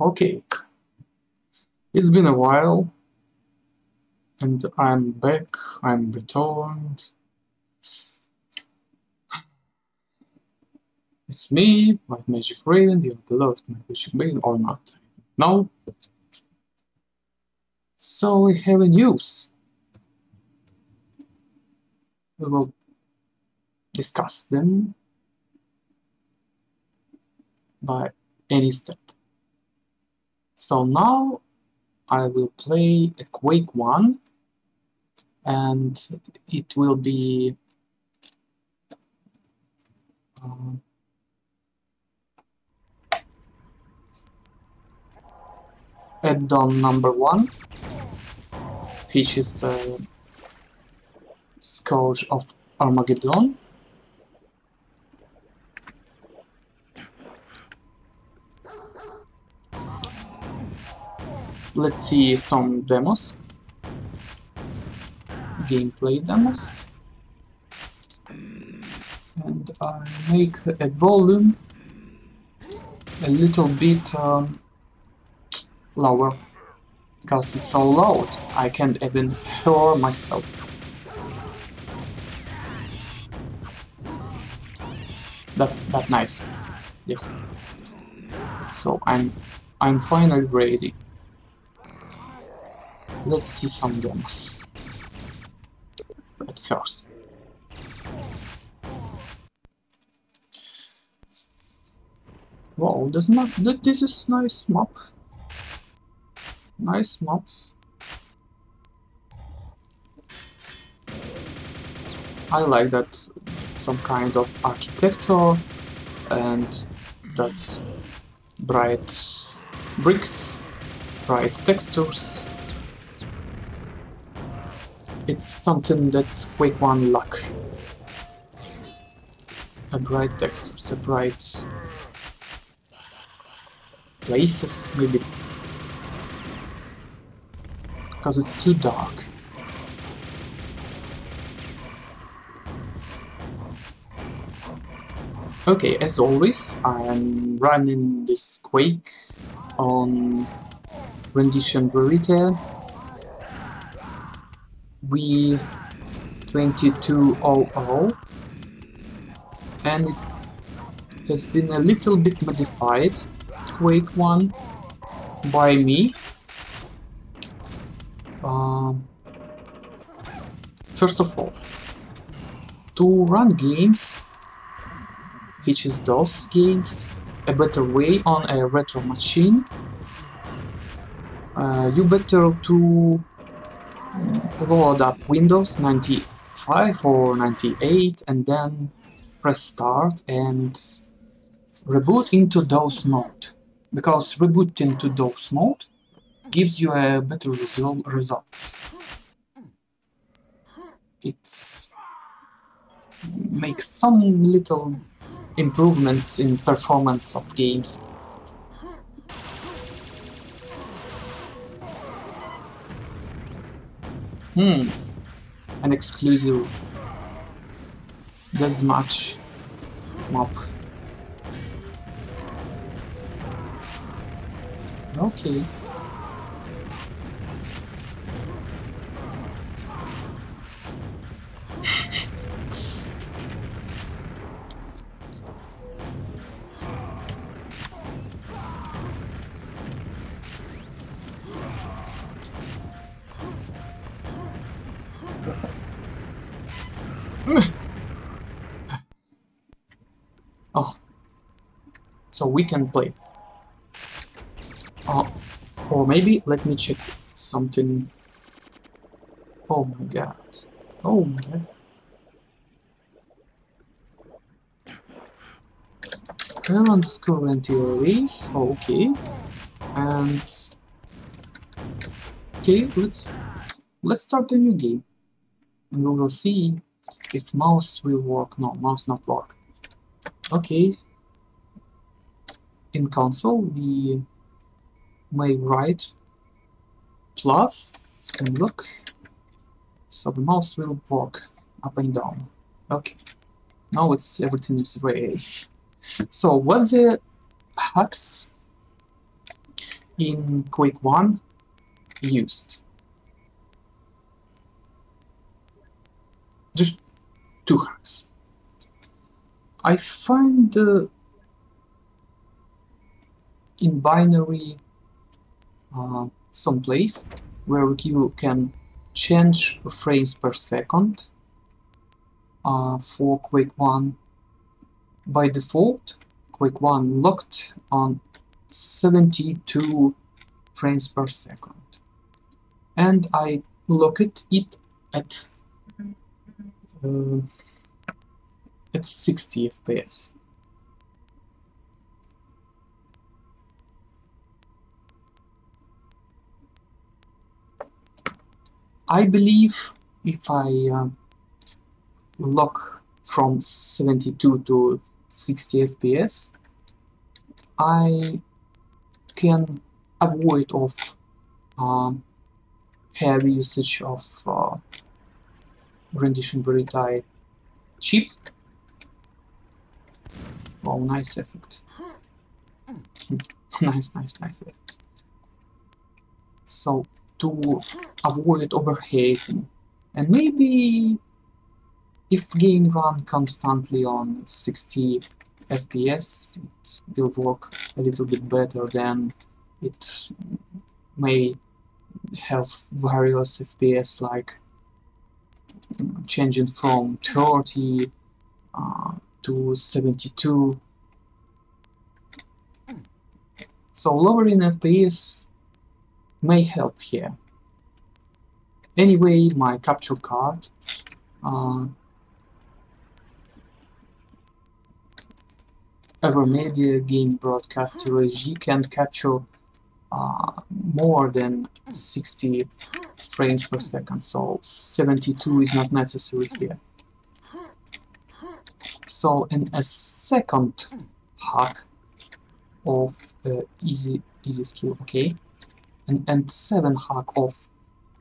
Okay, it's been a while, and I'm back, I'm returned. It's me, White Magic Raven, the beloved Magic Raven, or not. No. So we have a news. We will discuss them by any step. So now I will play a Quake 1 and it will be uh, add-on number 1 which is uh, Scourge of Armageddon let's see some demos. Gameplay demos. And I make a volume. A little bit um, lower. Because it's so loud I can't even hear myself. That that nice. Yes. So I'm I'm finally ready Let's see some demos. At first. Wow, this map, this is nice map. Nice map. I like that some kind of architecture and that bright bricks, bright textures it's something that Quake 1 lack. A bright textures, a bright places, maybe. Because it's too dark. Okay, as always, I'm running this Quake on Rendition Verite V2200 and it's has been a little bit modified Quake 1 by me. Um, first of all to run games which is those games a better way on a retro machine uh, you better to load up Windows 95 or 98 and then press start and reboot into DOS mode because reboot into DOS mode gives you a better result results. It's makes some little improvements in performance of games Hmm. An exclusive much map. Okay. We can play. Oh. Or maybe let me check something. Oh my god. Oh my god. Where underscore NTO is? okay. And okay, let's let's start a new game and we will see if mouse will work. No, mouse not work. Okay. In console, we may write plus and look. So the mouse will work up and down. Okay. Now it's everything is ready. So what's the hacks in Quake 1 used. Just two hacks. I find uh, in binary uh, some place where you can change frames per second uh, for Quake 1 by default. Quake 1 locked on 72 frames per second. And I locked it at uh, at 60 FPS I believe if I uh, lock from 72 to 60 FPS, I can avoid of um, heavy usage of uh, rendition Verite chip. Oh, nice effect. nice, nice, nice effect. So to avoid overheating. And maybe if game run constantly on 60 FPS, it will work a little bit better than it may have various FPS like changing from 30 uh, to 72. So lowering FPS may help here. Anyway, my capture card uh, AVerMedia game broadcaster RG can capture uh, more than 60 frames per second, so 72 is not necessary here. So, in a second hack of uh, easy easy skill, okay, and, and 7 hack of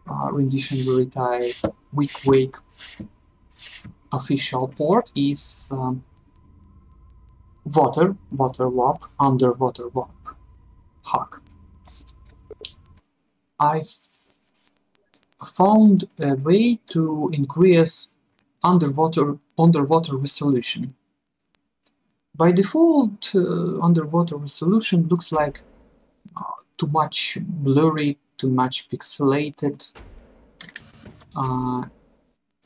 uh, rendition Verite weak wake official port is um, water, water warp, underwater warp hack. I found a way to increase underwater underwater resolution. By default, uh, underwater resolution looks like too much blurry, too much pixelated. Uh,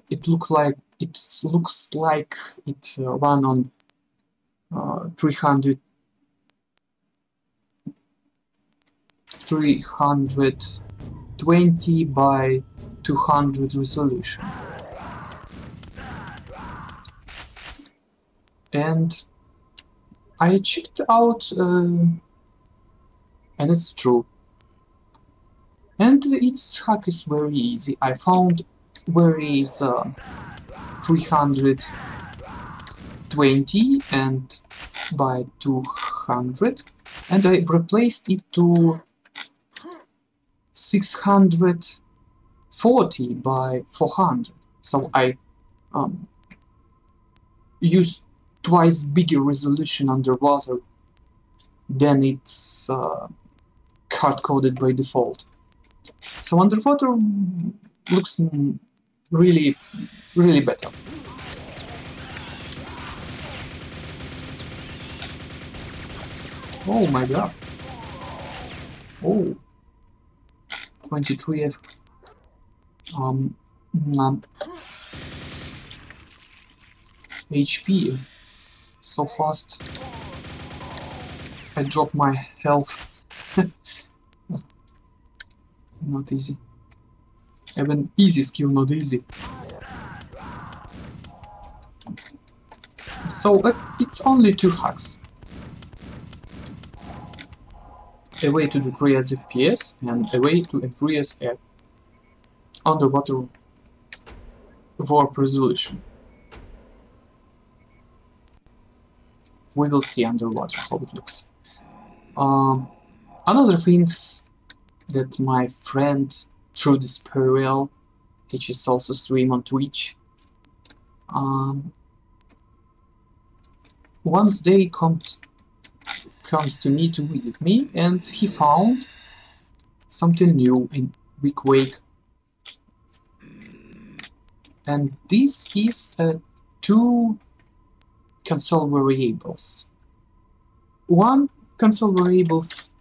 it look like it looks like it uh, run on uh, 300 320 by 200 resolution and I checked out uh, and it's true. And its hack is very easy. I found where is uh, 320 and by 200 and I replaced it to 640 by 400 so I um, used twice bigger resolution underwater than its uh, hard-coded by default. So underwater looks really, really better. Oh my god. Oh. 23 F. Um, um, HP. So fast. I dropped my health. not easy. Even easy skill, not easy. So it's only two hacks. A way to decrease FPS and a way to increase a underwater warp resolution. We will see underwater how it looks. Um, another things that my friend True Desperial, which is also stream on Twitch, um, once day comes comes to me to visit me and he found something new in vQuake. And this is uh, two console variables. One console variables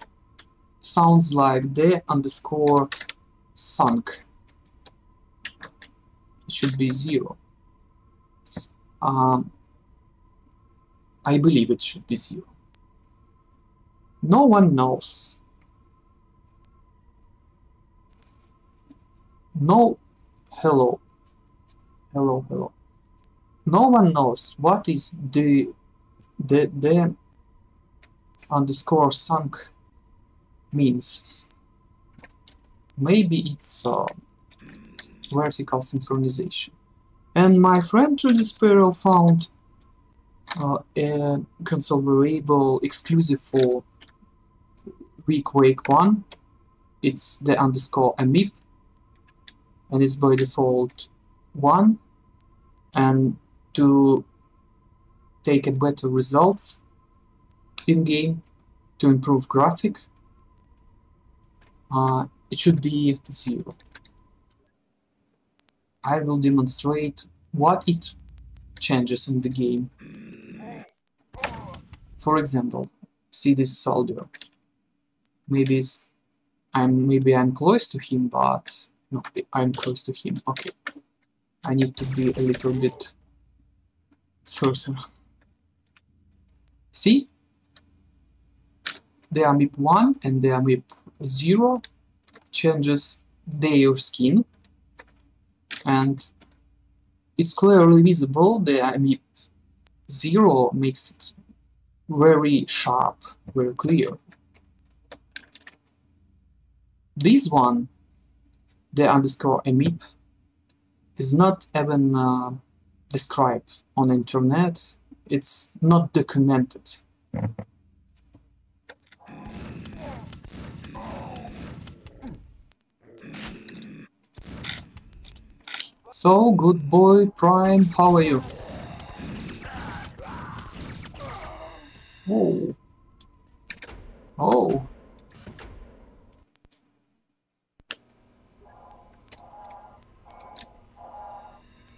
sounds like the underscore sunk. It should be zero. Um, I believe it should be zero. No one knows. No, hello. Hello, hello. No one knows what is the the the underscore sunk means. Maybe it's uh, vertical synchronization. And my friend 3D Spiral found uh, a console variable exclusive for vQuake 1. It's the underscore amip and it's by default 1 and to take a better results in game to improve graphic uh, it should be 0 I will demonstrate what it changes in the game. For example see this soldier. Maybe I'm maybe I'm close to him but no I'm close to him. Okay. I need to be a little bit further see? The amip 1 and the amip 0 changes their skin and it's clearly visible the amip 0 makes it very sharp, very clear. This one, the underscore amip, is not even uh, described on internet, it's not documented. So, good boy Prime, how are you? Oh. Oh.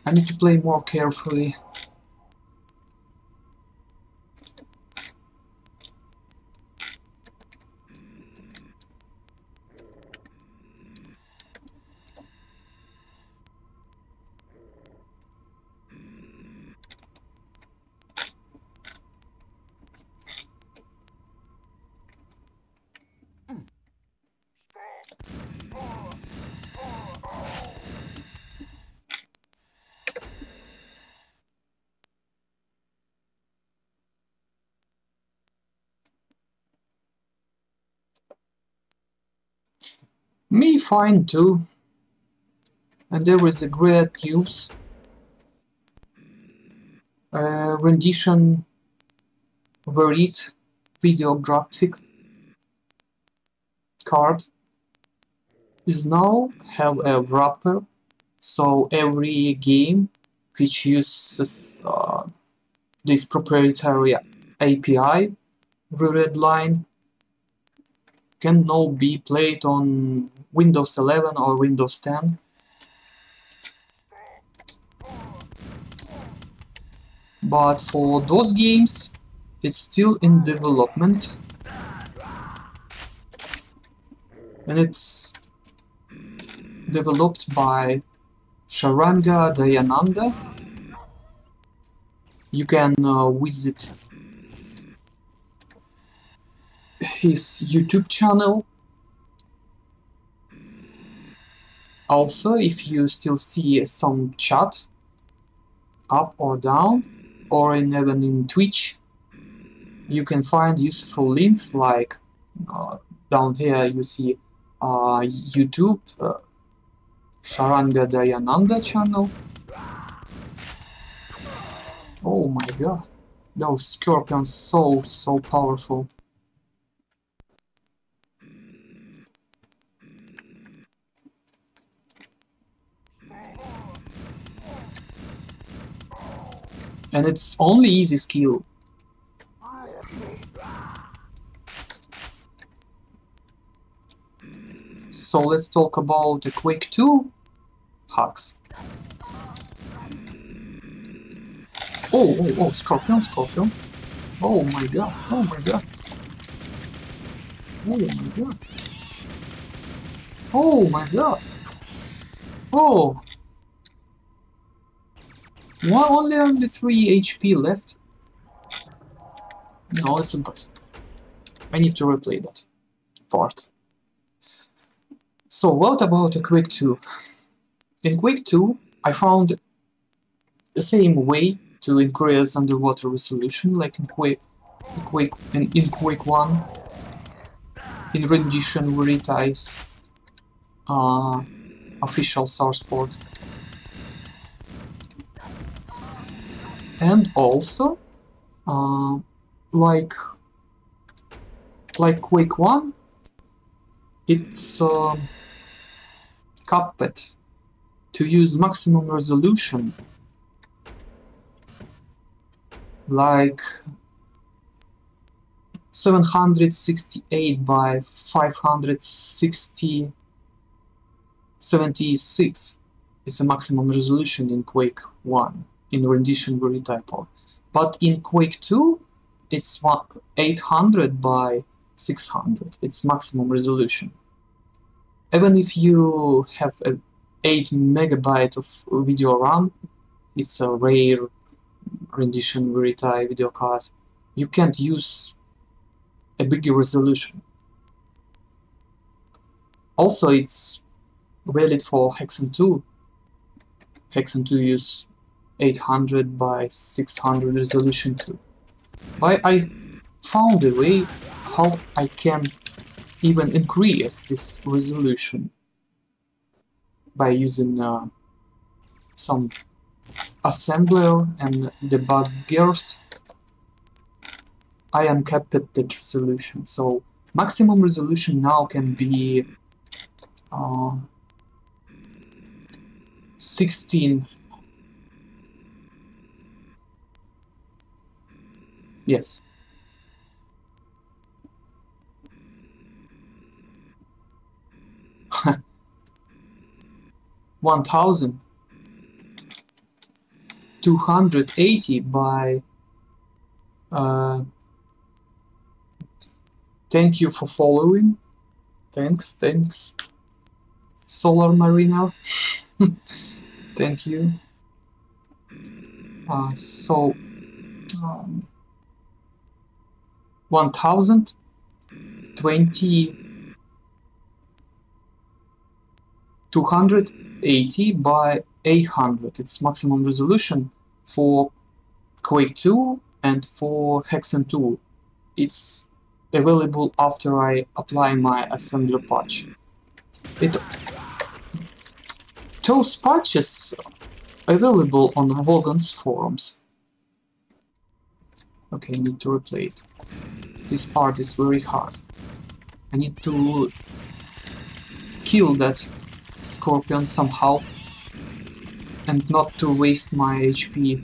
I need to play more carefully. Me fine too. And there is a great news. Uh, rendition Verite video graphic card is now have a wrapper so every game which uses uh, this proprietary API Redline can now be played on Windows 11 or Windows 10. But for those games, it's still in development. And it's developed by Sharanga Dayananda. You can uh, visit his YouTube channel Also, if you still see some chat up or down, or in, even in Twitch, you can find useful links like uh, down here you see uh, YouTube, uh, Sharanga Dayananda channel. Oh my god, those scorpions so, so powerful. And it's only easy skill. So let's talk about the Quake 2 hacks. Oh, oh, oh, Scorpion, Scorpion. Oh my god, oh my god. Oh my god. Oh my god. Oh. Why only on the 3 HP left? No, it's impossible. I need to replay that part. So what about the Quake 2? In Quake 2, I found the same way to increase underwater resolution like in Quake, in Quake, in, in Quake 1. In rendition Veritas uh, official source port. And also, uh, like like Quake 1, it's uh, Cuphead to use maximum resolution. Like 768 by 560 76 is a maximum resolution in Quake 1 in rendition Veritype. But in Quake 2 it's 800 by 600 it's maximum resolution. Even if you have a 8 megabyte of video RAM it's a rare rendition Verite video card. You can't use a bigger resolution. Also it's valid for Hexen 2 Hexen 2 use 800 by 600 resolution too but I found a way how I can even increase this resolution by using uh, some assembler and debuggers I uncapped the resolution. So maximum resolution now can be uh, 16 yes. one thousand two hundred eighty by uh, thank you for following. Thanks thanks. Solar marina. Thank you. Uh, so um, 1020 280 by 800 it's maximum resolution for Quake 2 and for Hexen 2 it's available after I apply my assembler patch. It those patches available on Vogon's forums. Okay need to replay it this part is very hard I need to kill that Scorpion somehow and not to waste my HP.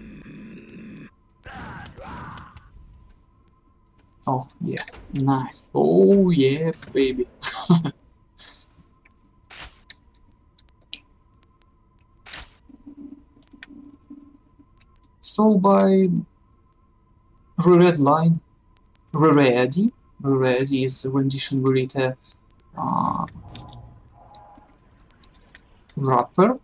Oh yeah, nice. Oh yeah, baby. so by Redline, ready, ready is a rendition Verite uh, wrapper.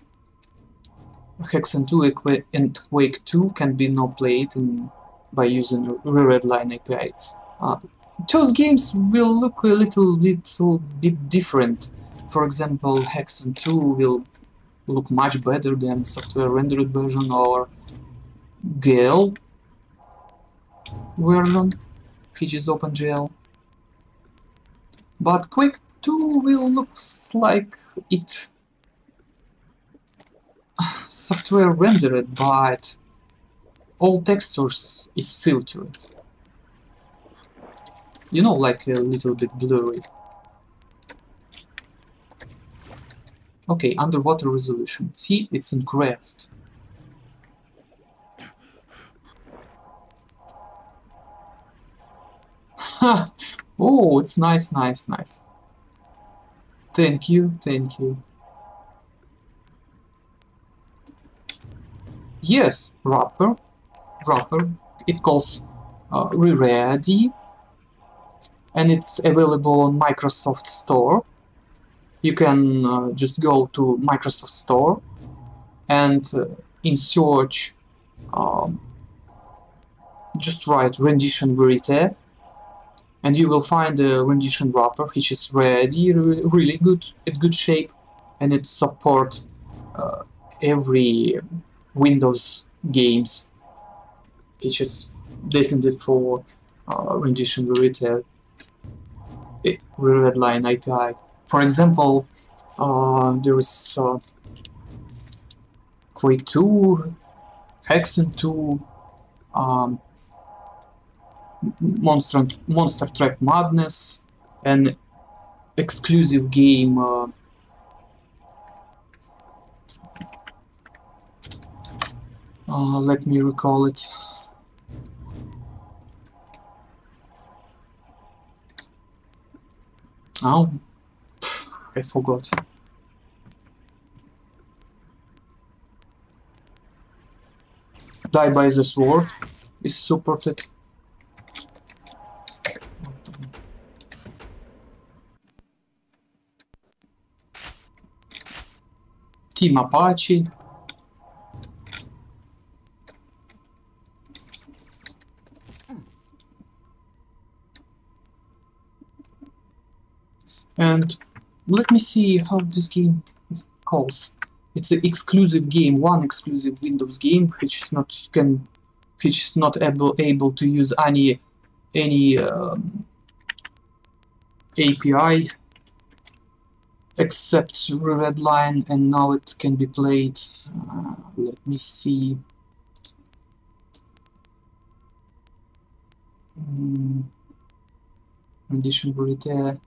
Hexen 2 and Quake 2 can be now played in, by using Redline API. Uh, those games will look a little, little bit different. For example, Hexen 2 will look much better than software rendered version or GL version, is OpenGL. But Quake 2 will look like it software rendered, but all textures is filtered. You know, like a little bit blurry. Okay, underwater resolution. See, it's increased. oh, it's nice, nice, nice. Thank you, thank you. Yes, wrapper, wrapper. It calls uh, Reready, and it's available on Microsoft Store. You can uh, just go to Microsoft Store and uh, in search um, just write rendition verite and you will find the rendition wrapper which is ready really good in good shape. And it support uh, every Windows games which is designed for uh, rendition verite Redline API for example uh, there is uh, Quake 2 Hexen 2 um, Monster Monster Truck Madness, an exclusive game. Uh, uh, let me recall it. Oh, I forgot. Die by the Sword is supported. Apache. And let me see how this game calls. It's an exclusive game, one exclusive Windows game, which is not can, which is not able able to use any any um, API except Redline and now it can be played. Uh, let me see. Mm. Verite.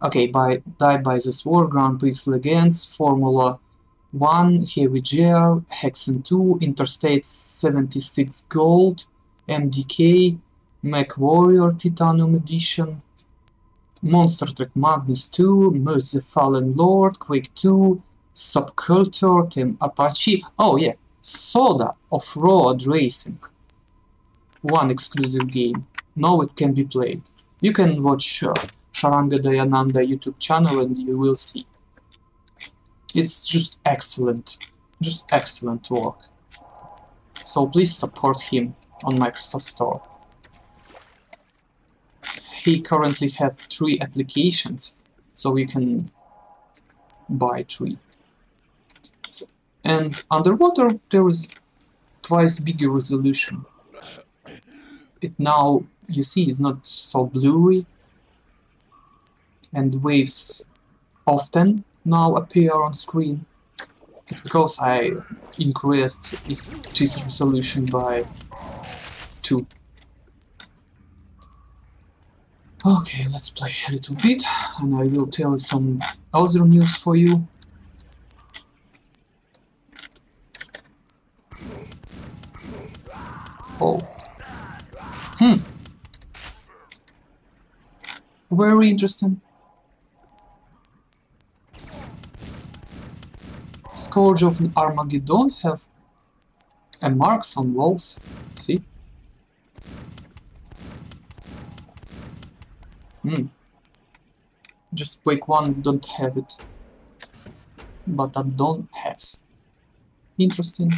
Okay, by Die by the Sword, ground pixel against Formula 1, Heavy Gear, Hexen 2, Interstate 76 Gold, MDK, Mech Warrior Titanium Edition, Monster Truck Madness 2, Merge the Fallen Lord, Quake 2, Subculture, Team Apache, oh yeah, Soda Off-Road Racing. One exclusive game. Now it can be played. You can watch uh, Sharanga Dayananda YouTube channel and you will see. It's just excellent. Just excellent work. So please support him on Microsoft Store. He currently have three applications, so you can buy three. So, and underwater there is twice bigger resolution. It now, you see, it's not so blurry and waves often now appear on screen. It's because I increased this resolution by 2. Okay, let's play a little bit, and I will tell some other news for you. Oh. Hmm. Very interesting. Scourge of Armageddon have a marks on walls. See? Hmm. Just Quake 1 don't have it. But I don't has. Interesting.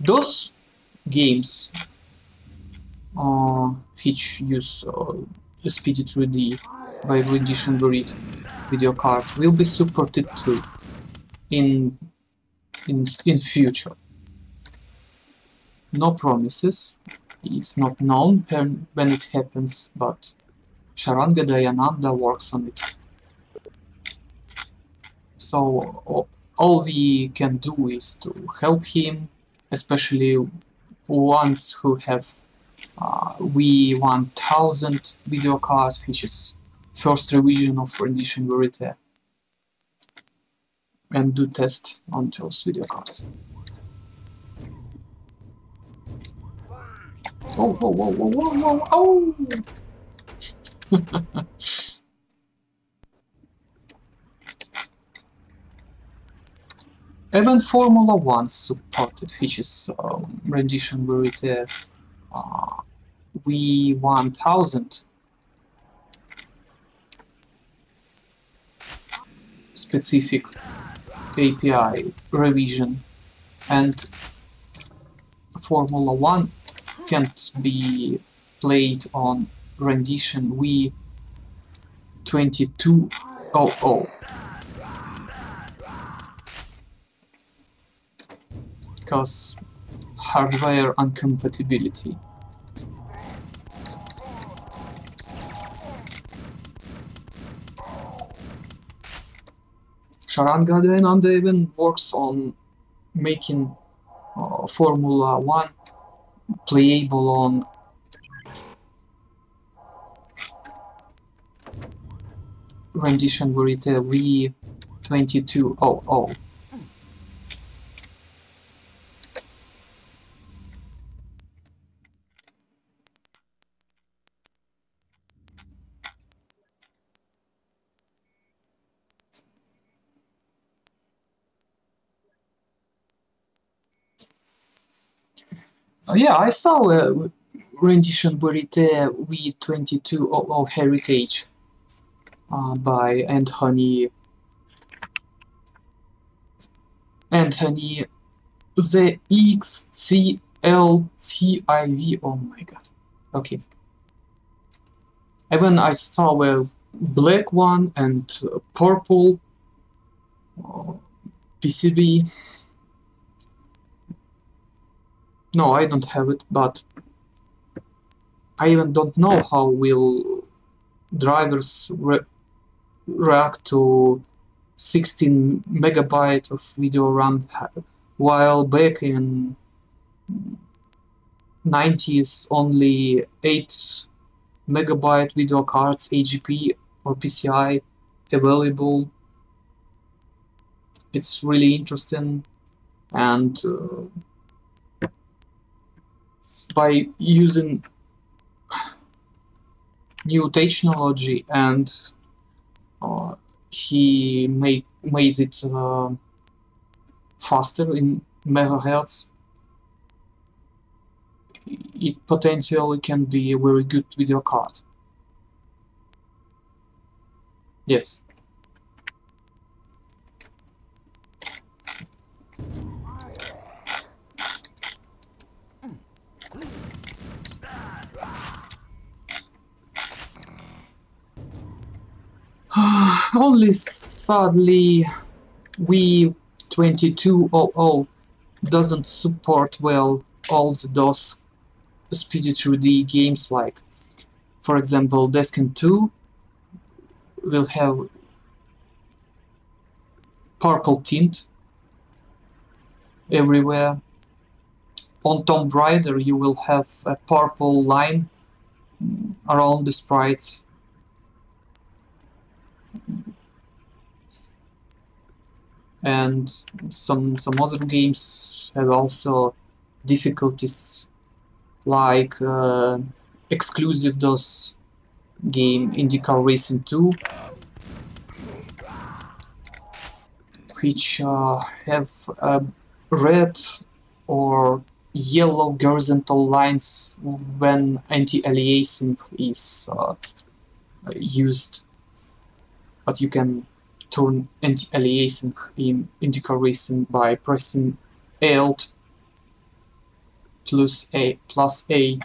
Those games uh, which use uh, SPD3D by rendition Verite video card will be supported too in in in future. No promises, It's not known when it happens, but Sharanga Dayananda works on it. So all we can do is to help him, especially ones who have uh, V1000 video card, which is first revision of rendition verite, and do test on those video cards. Oh, whoa, whoa, whoa, whoa, whoa, oh! Even Formula One supported features um, rendition verite uh, V1000 specific API revision. And Formula One can't be played on rendition. V2200 because hardware incompatibility. Sharanga Dayananda even works on making uh, Formula One playable on rendition verite V2200. Yeah, I saw a rendition verite V2200 Heritage uh, by Anthony Anthony the XCLTIV. Oh my god. Okay. Even I saw a black one and purple uh, PCB. No, I don't have it, but I even don't know how will drivers re react to 16 megabyte of video RAM while back in 90s only 8 megabyte video cards AGP or PCI available. It's really interesting and uh, by using new technology and uh, he made made it uh, faster in megahertz. It potentially can be a very good video card. Yes Only sadly V2200 doesn't support well all the DOS Speedy 3D games like for example Descent 2 will have purple tint everywhere. On Tomb Raider you will have a purple line around the sprites and some some other games have also difficulties like uh, exclusive DOS game IndyCar Racing 2 which uh, have red or yellow horizontal lines when anti-aliasing is uh, used but you can turn anti-aliasing in IndyCar Racing by pressing Alt plus A plus A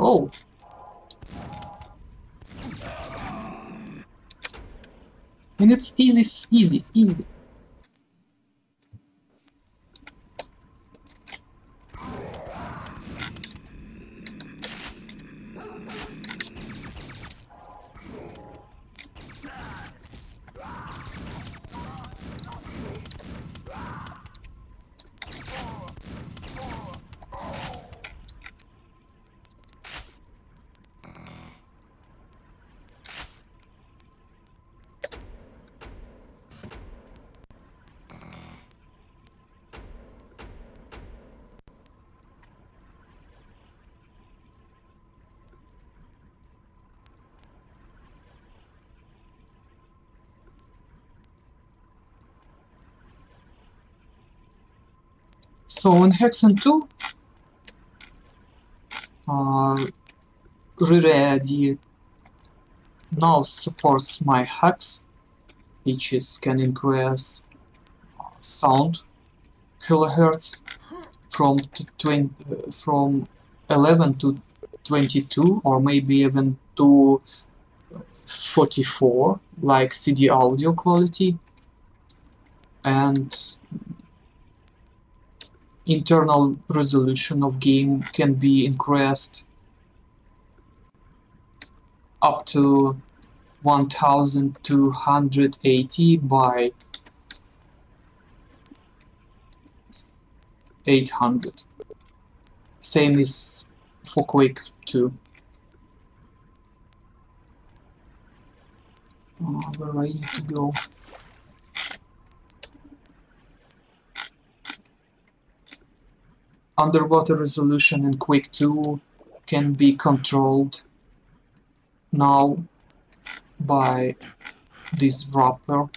Oh. And it's easy, easy, easy. So in Hexen 2, uh, ReReady now supports my hex, which is can increase sound kilohertz from 20, uh, from 11 to 22 or maybe even to 44 like CD audio quality. And internal resolution of game can be increased up to 1280 by 800 same is for Quake 2 oh, where I need to go underwater resolution in Quake 2 can be controlled now by this wrapper.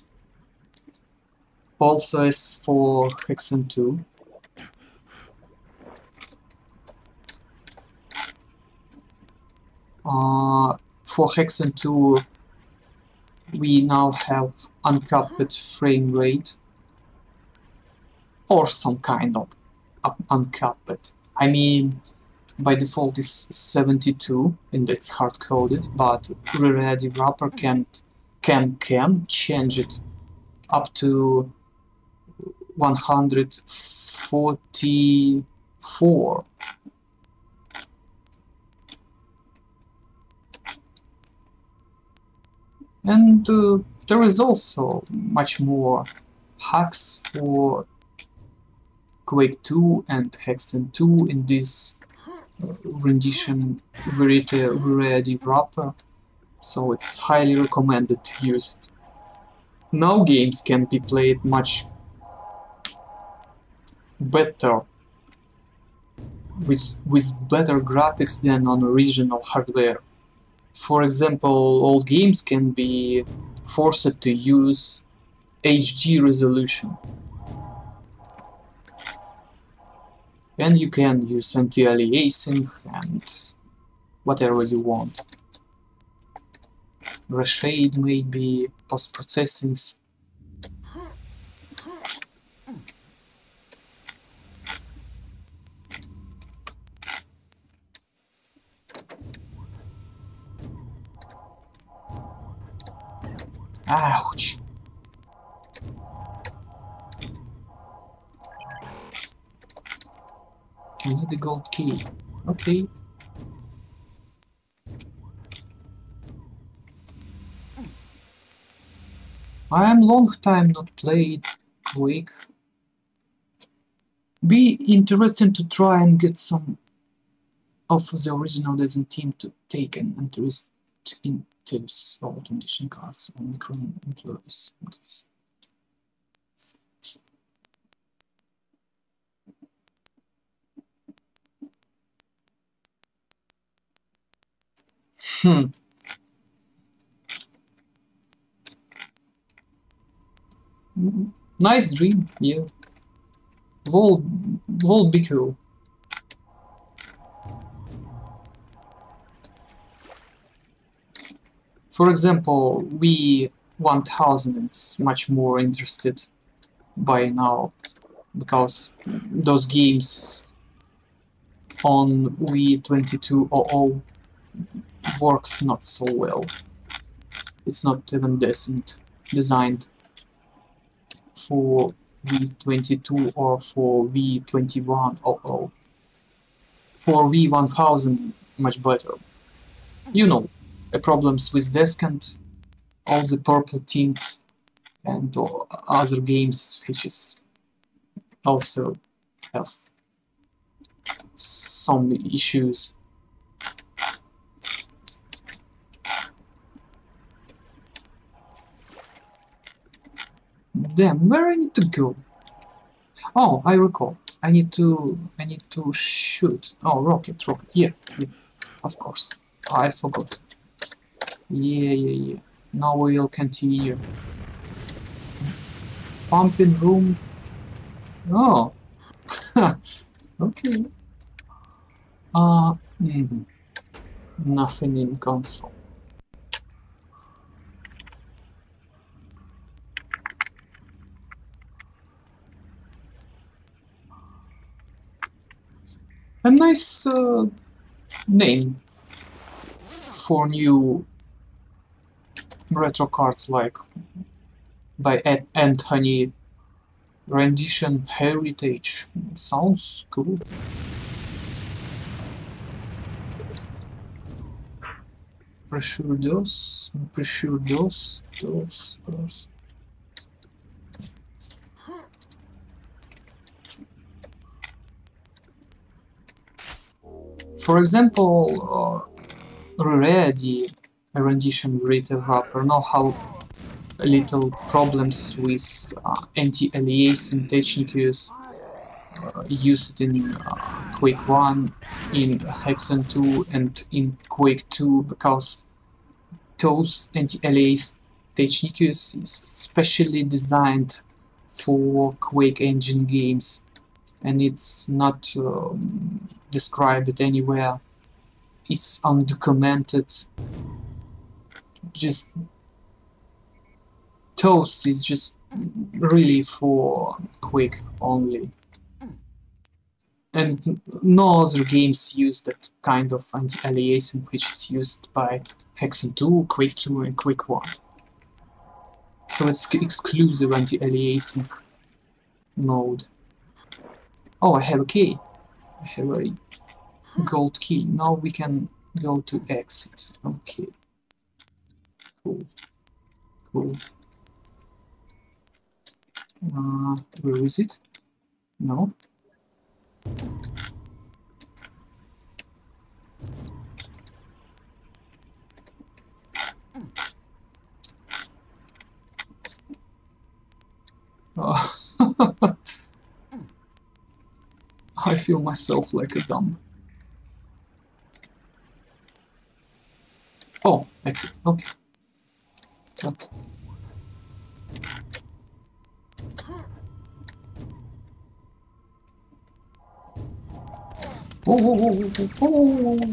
Also is for Hexen 2 uh, for Hexen 2 we now have uncapped frame rate or some kind of uncapped. I mean, by default is 72 and it's hard coded, but ReReady wrapper can can can change it up to 144. And uh, there is also much more hacks for Quake 2 and Hexen 2 in this rendition Verite Ready wrapper, so it's highly recommended to use it. Now games can be played much better with, with better graphics than on original hardware. For example, all games can be forced to use HD resolution. And you can use anti-aliasing and whatever you want. Reshade maybe, post-processings. Ouch! I need the gold key. Okay. I am long time not played Quake. Be interesting to try and get some of the original design team to take an interest in tips or condition cards on micro employees. Hmm. Nice dream, yeah. Will will be cool. For example, we 1000 is much more interested by now because those games on V2200 works not so well. It's not even decent. designed for V22 or for V21 or, or for V1000 much better. You know, the problems with Descent, all the purple tints and other games which is also have some issues. Damn, where I need to go? Oh, I recall. I need to I need to shoot. Oh, rocket, rocket. Yeah, yeah. of course. I forgot. Yeah, yeah, yeah. Now we will continue. Pumping room. Oh. okay. Uh, mm, nothing in console. A nice uh, name for new retro cards like by Ed Anthony Rendition Heritage. Sounds cool. Pressure those, pressure those, those, those. For example, uh, ReReady rendition Verite wrapper know how little problems with uh, anti-aliasing techniques uh, used in uh, Quake 1, in Hexen 2 and in Quake 2 because those anti-alias techniques is specially designed for Quake engine games and it's not um, described anywhere. It's undocumented. Just Toast is just really for quick only. And no other games use that kind of anti-aliasing which is used by Hexen 2, Quake 2 and Quake 1. So it's exclusive anti-aliasing mode. Oh, I have a key. I have a gold key. Now we can go to exit. Okay. Cool. Cool. Uh, where is it? No. Oh. I feel myself like a dumb. Oh, exit. Okay. Okay. Oh, oh, oh,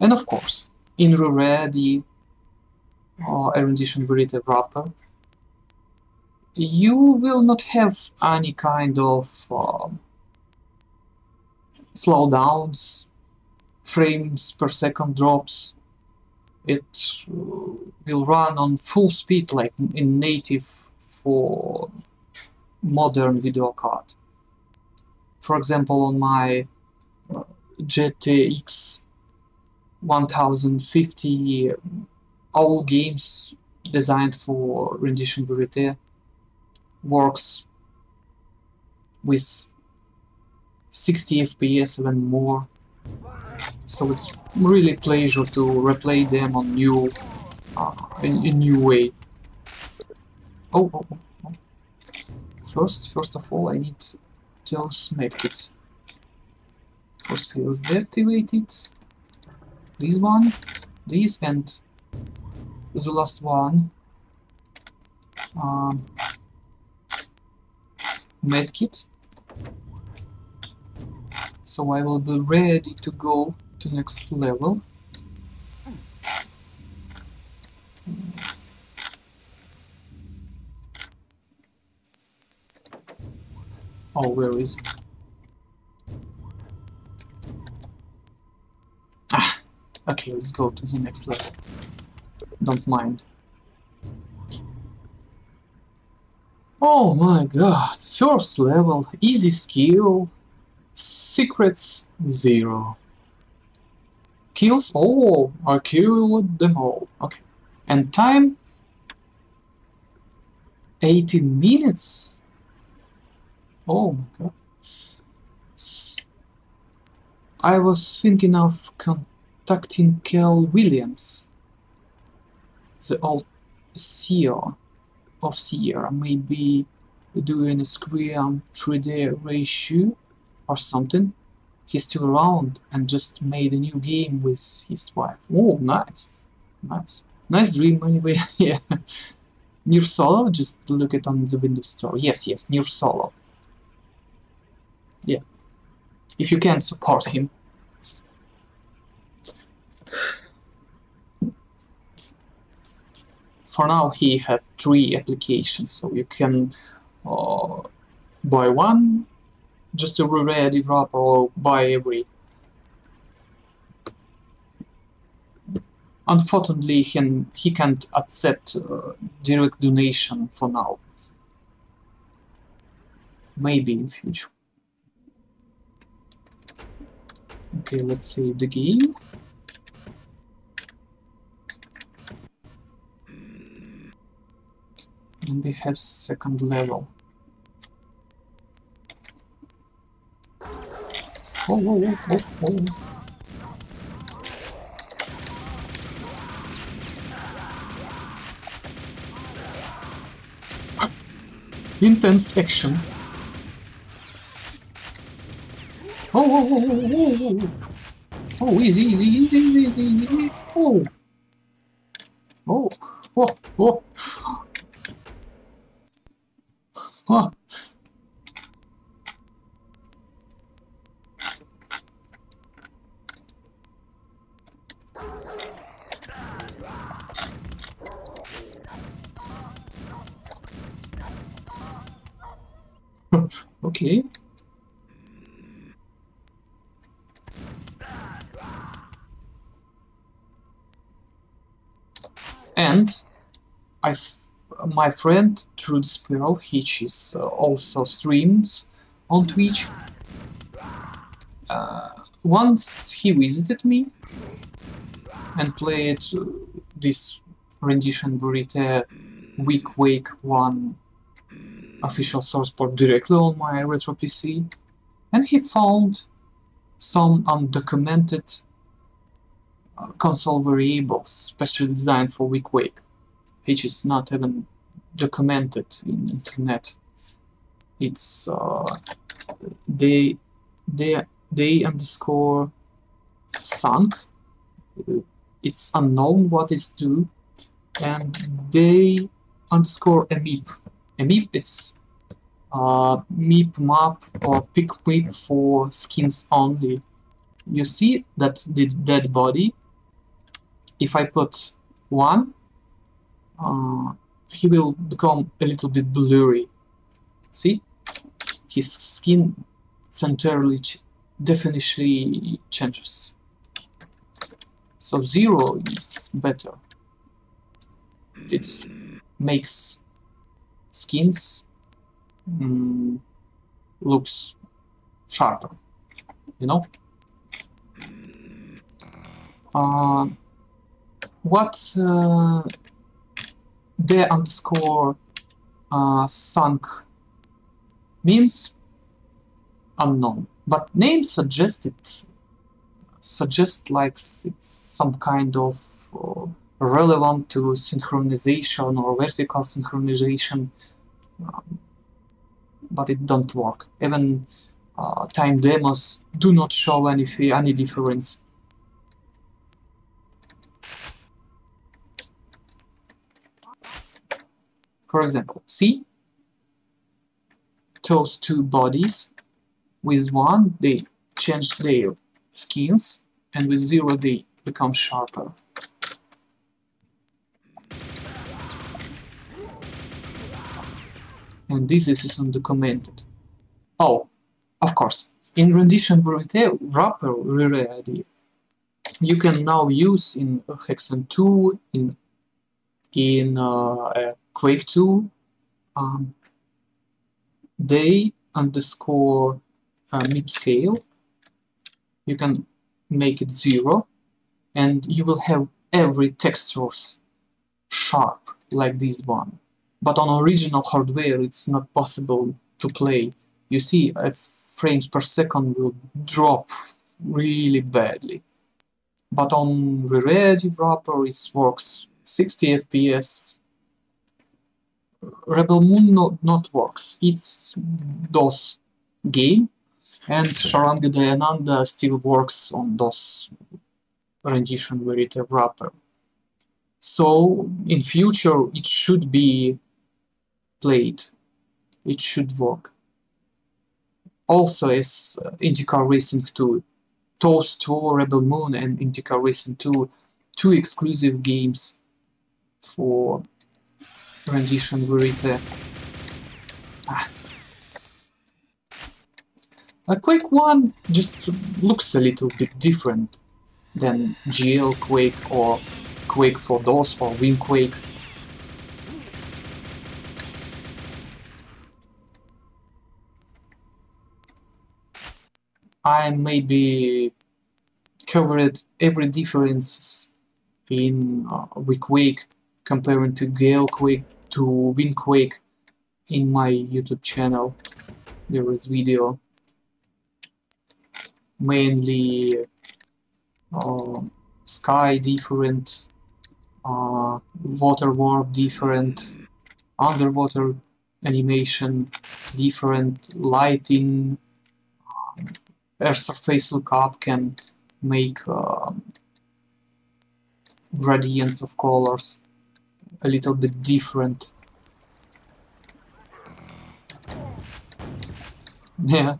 and of course, in Rare, the uh, rendition Verite wrapper, you will not have any kind of uh, slowdowns, frames per second drops. It uh, will run on full speed like in native for modern video card. For example, on my uh, GTX 1050, all games designed for rendition verite works with 60 FPS even more. So it's really pleasure to replay them on new, uh, in a new way. Oh, oh, oh, oh. First, first of all, I need those medkits. First fields deactivated. This one, this, and the last one. Um, medkit. So I will be ready to go to next level. Oh, where is it? Ah! Okay, let's go to the next level. Don't mind. Oh my god, first level, easy skill, secrets zero. Kills, all, I killed them all, okay. And time, 18 minutes? Oh my god. I was thinking of contacting Ken Williams, the old CEO of Sierra, maybe doing a Scream um, 3D ratio or something. He's still around and just made a new game with his wife. Oh, nice. Nice. Nice dream anyway, yeah. Nier Solo, just look it on the Windows Store. Yes, yes, Nier Solo. Yeah if you can support him. For now he have three applications, so you can uh, buy one just to ready wrapper or buy every. Unfortunately, he, can, he can't accept uh, direct donation for now. Maybe in future. Okay, let's save the game. And we have second level. Oh, oh, oh, oh, oh. Intense action. Oh, oh, oh, oh, oh, oh, oh, oh, easy, easy, easy, easy, easy, easy. Oh, oh, oh, oh. Oh. okay. and I my friend Trude Spiral, which is uh, also streams on Twitch. Uh, once he visited me and played this rendition Verite Week Wake 1 official source port directly on my retro PC and he found some undocumented console variables specially designed for vQuake, which is not even documented in internet. It's uh, they they they underscore sunk. It's unknown what is due, and they underscore emip. Emip it's uh, meep map or pick meep for skins only. You see that the dead body if I put 1, uh, he will become a little bit blurry. See? His skin ch definitely changes. So 0 is better. It makes skins mm, looks sharper, you know? Uh, what uh, the underscore uh, sunk means? Unknown. But name suggested suggest like it's some kind of uh, relevant to synchronization or vertical synchronization um, but it don't work even uh, time demos do not show any any difference For example, see those two bodies. With one, they change their skins, and with zero, they become sharper. And this is undocumented. Oh, of course, in rendition wrapper already you can now use in Hexen 2, in in uh, Quake 2, um, day underscore uh, MIP scale. You can make it zero, and you will have every textures sharp like this one. But on original hardware, it's not possible to play. You see, frames per second will drop really badly. But on Relative Wrapper it works 60 FPS. Rebel Moon not, not works. It's DOS game and Sharanga Dayananda still works on DOS rendition Relative Wrapper. So in future it should be played. It should work. Also as uh, IndyCar Racing 2 Toast 2, Rebel Moon, and IndyCar Racing 2, two exclusive games for rendition Verite. Ah. A Quake 1 just looks a little bit different than GL Quake or Quake for DOS or WinQuake. I maybe covered every difference in uh, WinQuake comparing to GL Quake to WinQuake in my YouTube channel. There is video mainly uh, sky different, uh, water warp different, underwater animation different, lighting, air surface lookup can make um, gradients of colors a little bit different. Yeah.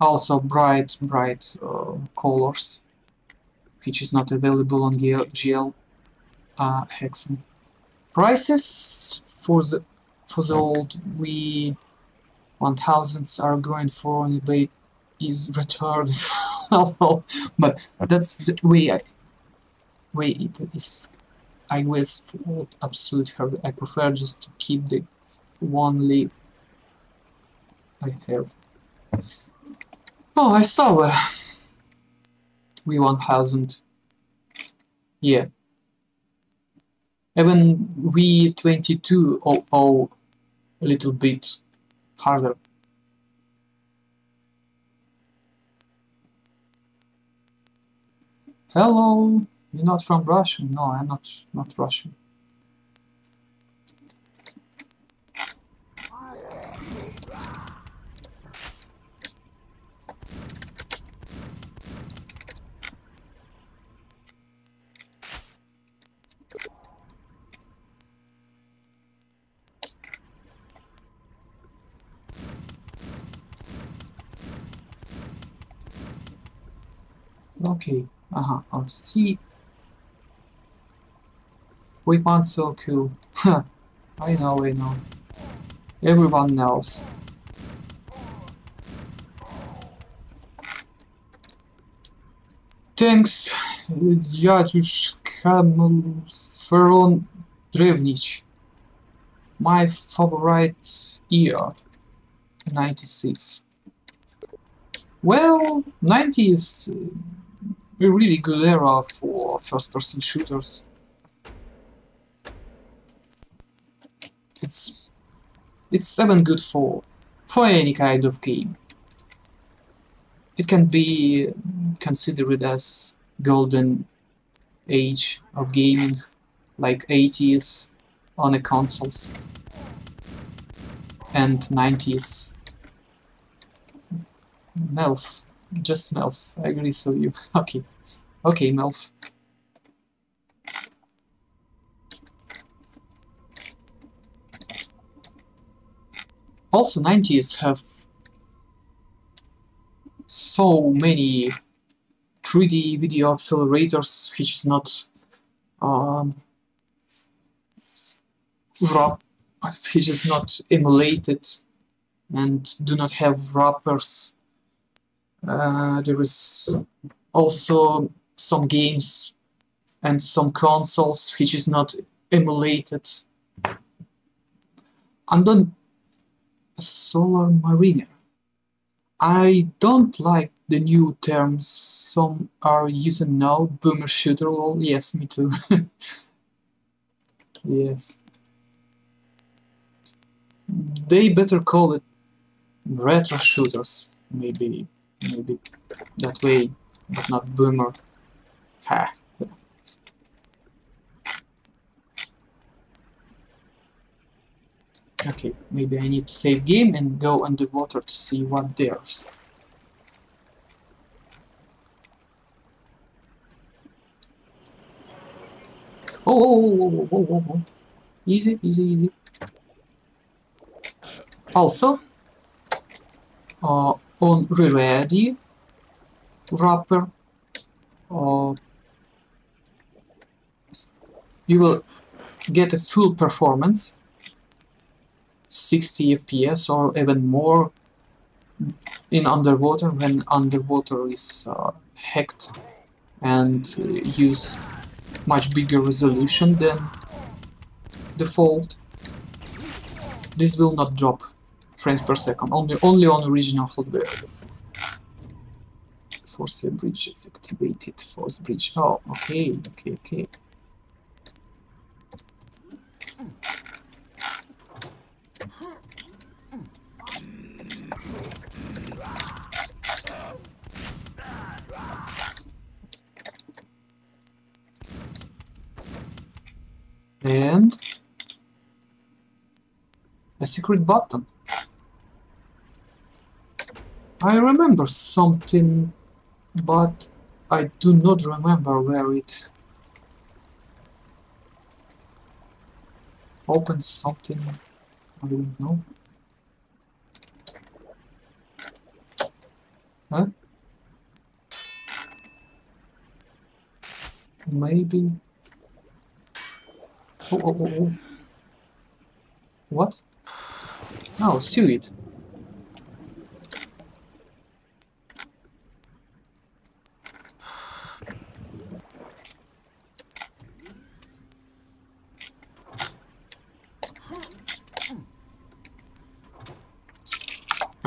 Also bright bright uh, colors which is not available on GL, GL uh, Hexen. Prices for the for the old V 1000s are going for on eBay is retarded. but that's the way I way it is. I was for absolute I prefer just to keep the only I have. Oh, I saw a V1000. Yeah. Even V22 oh, oh a little bit harder. Hello, you're not from Russia? No, I'm not not Russian. Okay, uh-huh, oh, see. We want so cool. I know, I know. Everyone knows. Thanks, Dziadusz Kamelferon Drevnich. My favorite year, 96. Well, 90 is a really good era for first-person shooters. It's it's even good for for any kind of game. It can be considered as golden age of gaming, like 80s on the consoles and 90s. MILF. Just Melf. I agree so you. Okay. Okay, Melf. Also, 90s have so many 3D video accelerators, which is not um, wrap, which is not emulated and do not have wrappers. Uh, there is also some games and some consoles which is not emulated. And then Solar Mariner. I don't like the new terms some are using now, boomer shooter lol, yes me too. yes. They better call it retro shooters, maybe maybe that way, but not boomer. Ha. Okay, maybe I need to save game and go underwater to see what there's. Oh, oh, oh, oh, oh, oh, Easy, easy, easy. Also, uh, on ready. Wrapper, uh, you will get a full performance. 60 fps or even more in underwater when underwater is uh, hacked and uh, use much bigger resolution than default. This will not drop frames per second, only only on original hardware. Force bridge is activated. Force bridge. Oh, okay, okay, okay. and a secret button. I remember something, but I do not remember where it opens something. I don't know. Huh? Maybe Oh, oh, oh, oh. What? Oh, seaweed.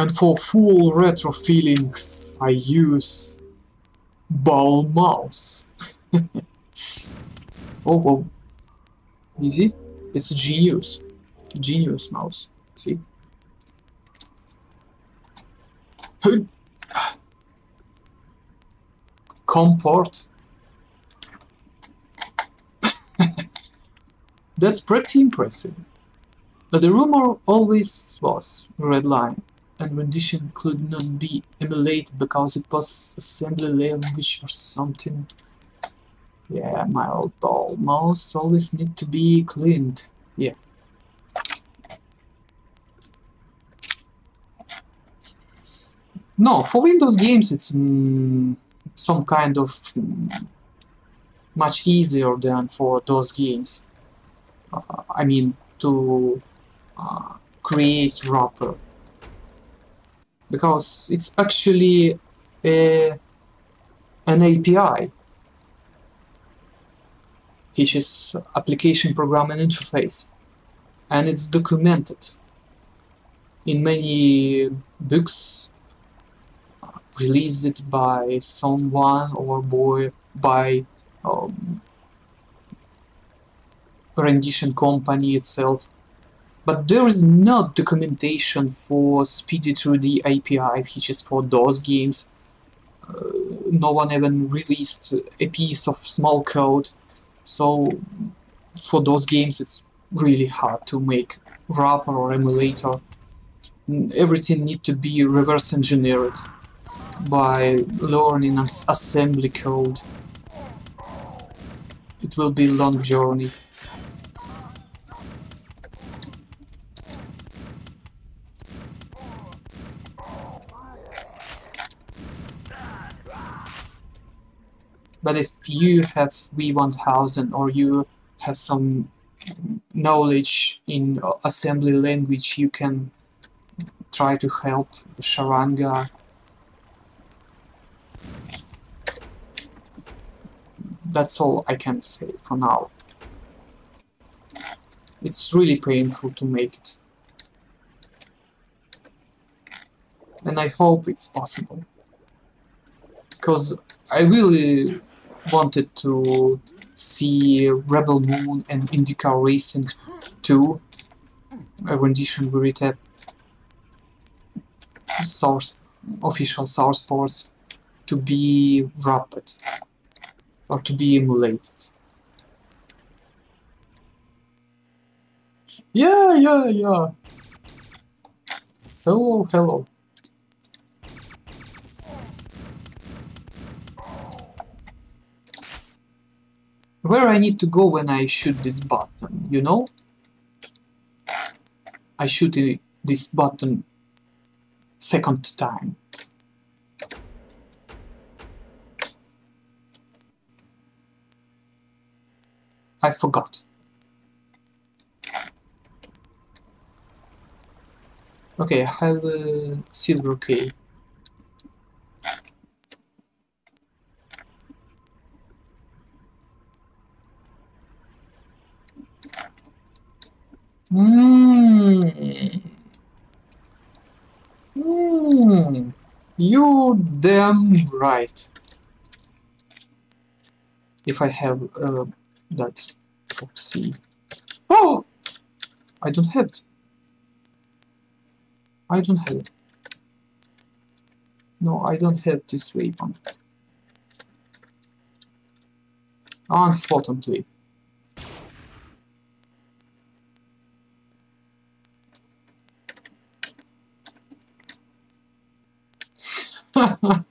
And for full retro feelings, I use ball mouse. oh, oh. Easy. It's genius. Genius mouse. See? Comport. That's pretty impressive. But the rumor always was Redline, and rendition could not be emulated because it was assembly language or something. Yeah, my old ball mouse always need to be cleaned. Yeah. No, for Windows games it's mm, some kind of mm, much easier than for those games. Uh, I mean, to uh, create wrapper. Because it's actually a, an API which is application programming interface and it's documented in many books released by someone or boy by um, rendition company itself but there is no documentation for Speedy 2D API which is for those games uh, no one even released a piece of small code so for those games it's really hard to make wrapper or emulator. Everything need to be reverse engineered by learning assembly code. It will be a long journey. But if you have V1000 or you have some knowledge in assembly language, you can try to help Sharanga. That's all I can say for now. It's really painful to make it. And I hope it's possible. Because I really wanted to see Rebel Moon and IndyCar Racing 2 a rendition with it source official source ports to be wrapped or to be emulated. Yeah, yeah, yeah. Hello, hello. Where I need to go when I shoot this button, you know? I shoot this button second time. I forgot. Okay, I have a silver key. Mmm. Mmm. You damn right. If I have uh, that proxy. Oh! I don't have it. I don't have it. No, I don't have this weapon. Unfortunately. Are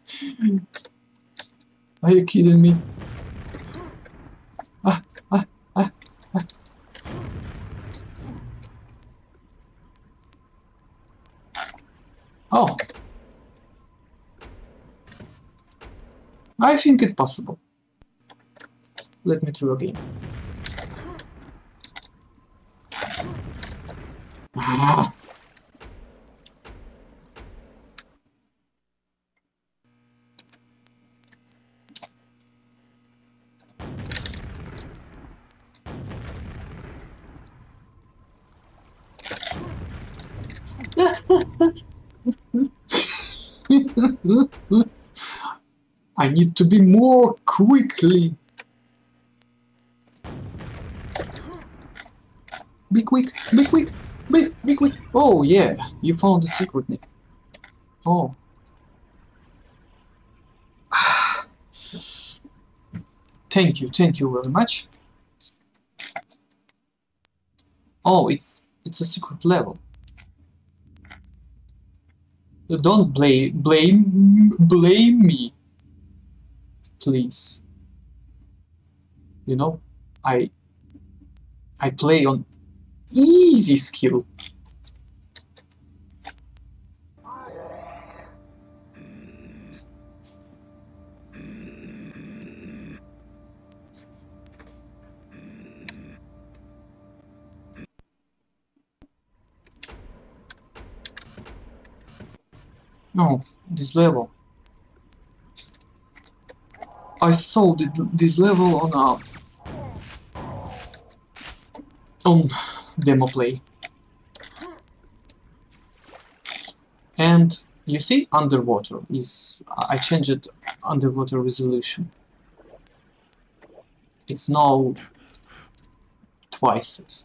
you kidding me? Ah, ah, ah, ah. Oh. I think it possible. Let me try again. Ah. I need to be more quickly. Be quick, be quick, be, be quick. Oh yeah, you found the secret, Nick. Oh. thank you, thank you very much. Oh, it's it's a secret level. Don't blame blame blame me. Please. You know, I I play on easy skill. No, this level. I saw this level on a on demo play. And you see underwater is I changed it underwater resolution. It's now twice it.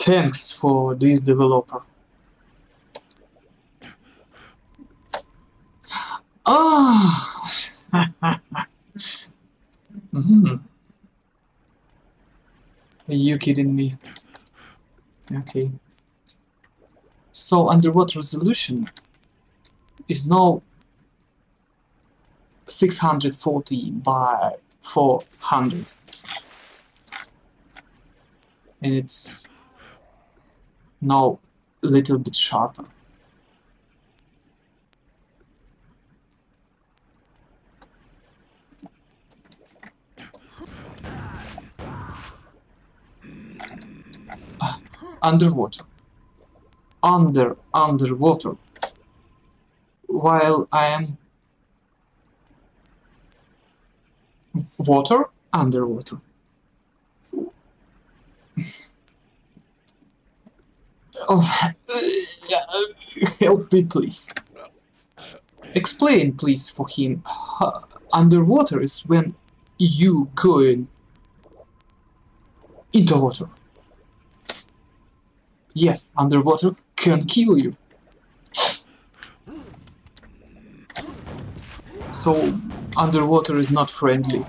Thanks for this developer. Ah! mm -hmm. Are you kidding me? Okay. So underwater resolution is now 640 by 400 and it's now a little bit sharper. underwater. Under, underwater. While I am water, underwater. Oh, help me please. Explain please for him. Uh, underwater is when you going into water. Yes, underwater can kill you. So, underwater is not friendly.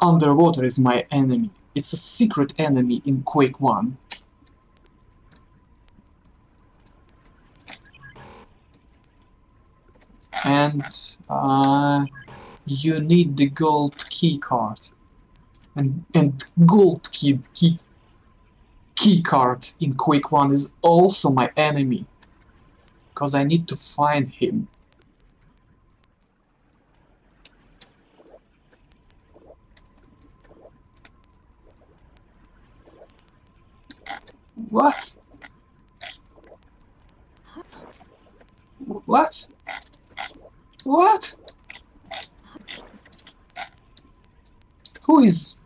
Underwater is my enemy. It's a secret enemy in Quake 1. And, uh, you need the gold key card. And, and gold key, key, key card in Quake 1 is also my enemy. Because I need to find him. What? What? What? Who is...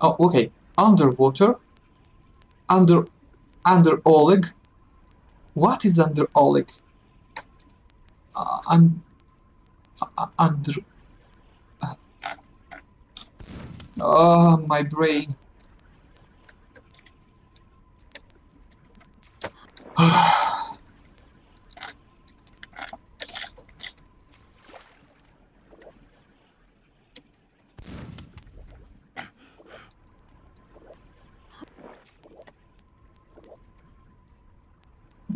Oh, okay. Underwater. Under... Under Oleg. What is under Oleg? Uh, un, uh, under... Uh, oh, my brain.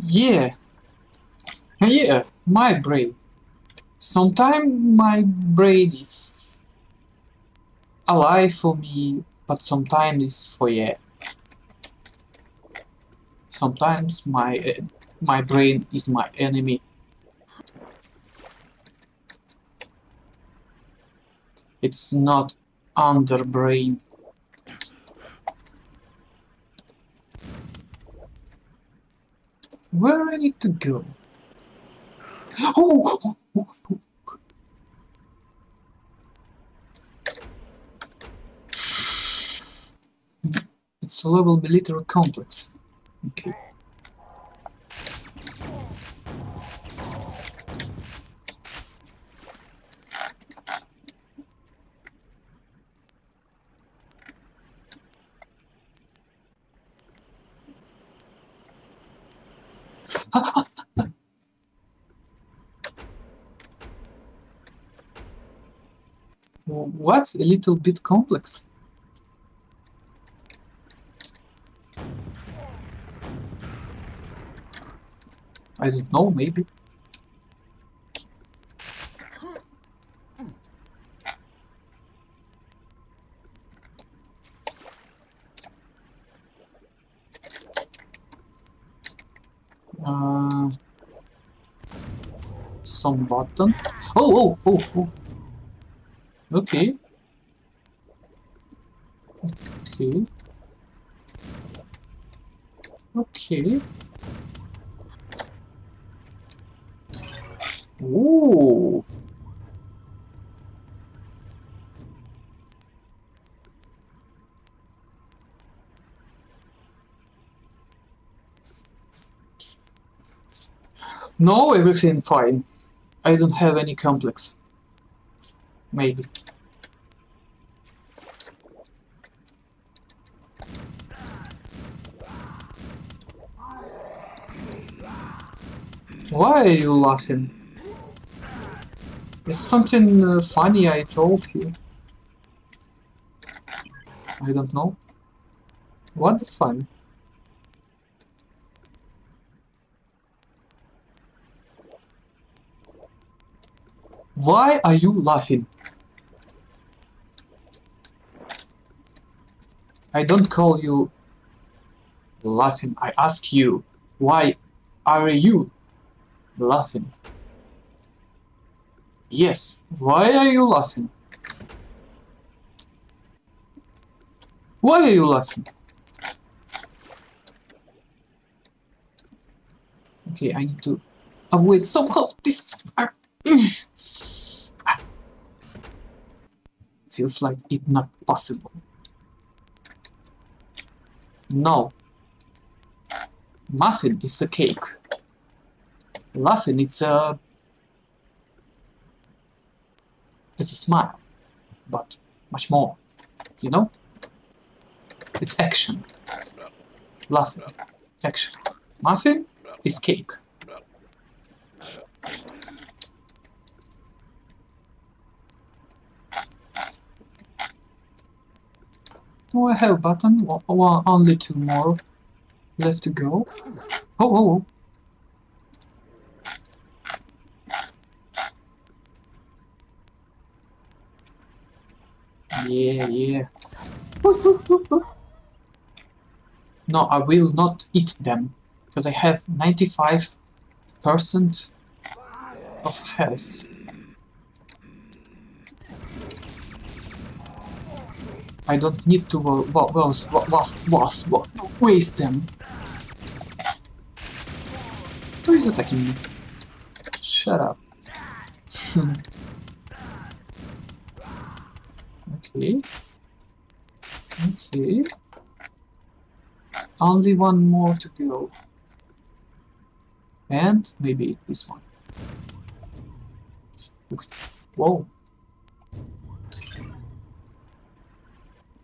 Yeah. Yeah, my brain. Sometimes my brain is alive for me, but sometimes it's for yeah. Sometimes my uh, my brain is my enemy. It's not under brain. Where I need to go? Oh! It's a level military complex. Okay. what? A little bit complex. I don't know, maybe. Uh, some button. Oh, oh, oh, oh. Okay. Okay. Okay. No, everything fine. I don't have any complex. Maybe. Why are you laughing? It's something uh, funny I told you. I don't know. What the fun? Why are you laughing? I don't call you laughing. I ask you, why are you laughing? Yes, why are you laughing? Why are you laughing? Okay, I need to avoid somehow this. Ah, mm. Feels like it not possible. No. Muffin is a cake. Laughing it's a it's a smile, but much more, you know? It's action. Laughing. Action. Muffin is cake. Oh, I have a button. Well, well, only two more left to go. Oh, oh, oh. Yeah, yeah. No, I will not eat them, because I have 95% of health. I don't need to wa wa was, was, was, was, waste them. Who is attacking me? Shut up. okay. Okay. Only one more to go. And maybe this one. Whoa.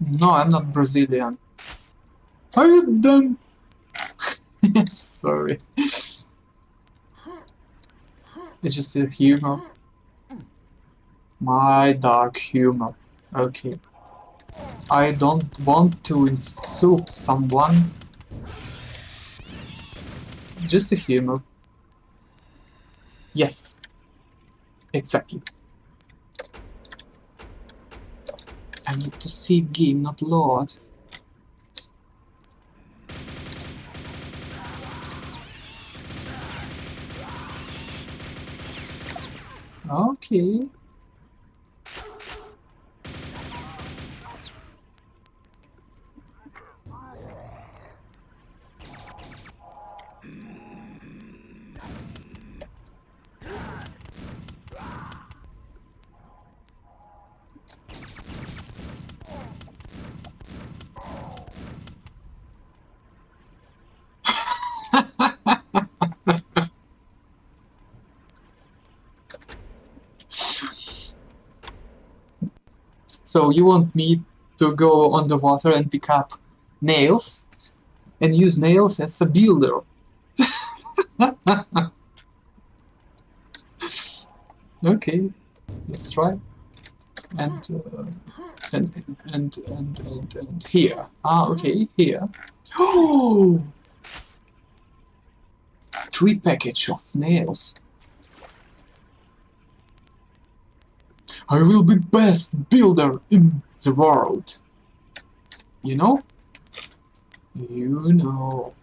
No, I'm not Brazilian. Are you done? Sorry. It's just a humor. My dark humor. Okay. I don't want to insult someone. Just a humor. Yes. Exactly. I need to save game, not load. Okay. So you want me to go underwater and pick up nails and use nails as a builder. okay, let's try. And, uh, and, and, and, and, and here. Ah, okay, here. Oh! Three package of nails. I will be best builder in the world. You know? You know.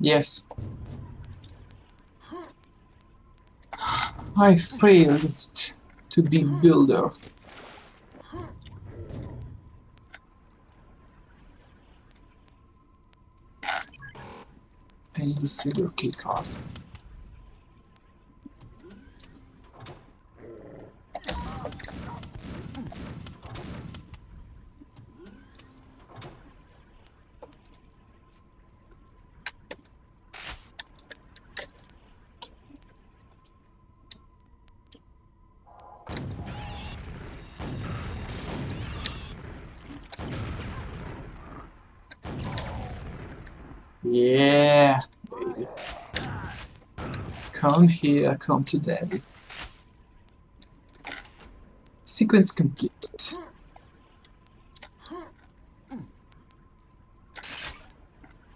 Yes. I failed to be builder. I need a silver key card. Yeah, baby. Come come to daddy. Sequence completed.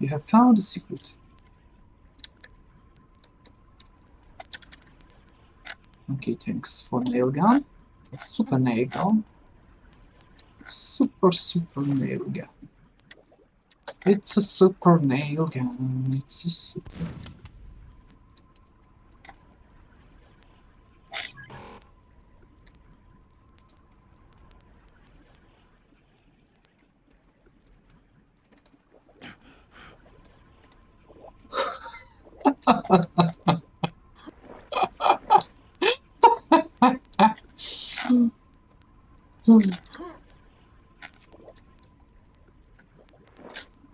You have found the secret. Okay, thanks for nail gun. Super nail gun. Super, super nail gun. It's a super nail gun. It's a super.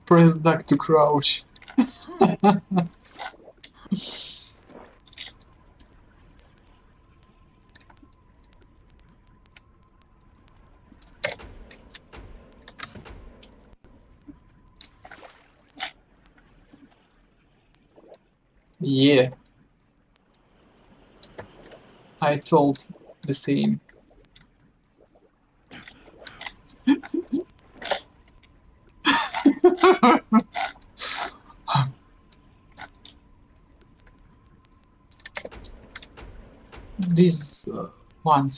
Press duck to crouch. yeah. I told the same. This uh,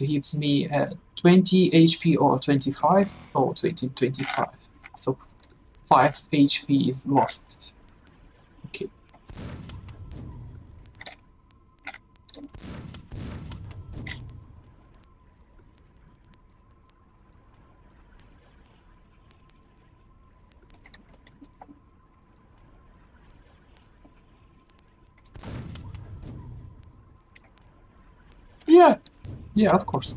gives me uh, 20 HP or 25 or 20, 25. So 5 HP is lost. Okay. Yeah, yeah, of course.